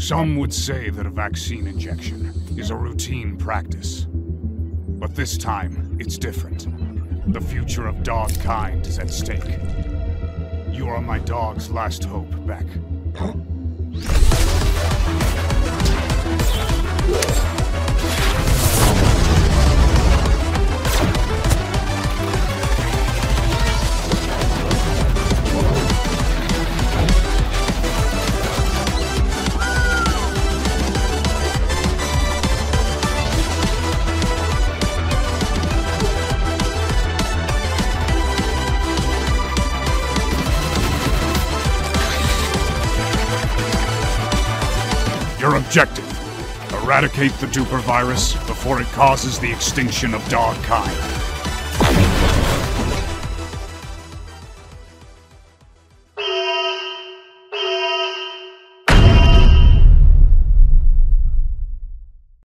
Some would say that a vaccine injection is a routine practice. But this time, it's different. The future of dog kind is at stake. You are my dog's last hope, Beck. Your objective, eradicate the duper virus before it causes the extinction of dog kind.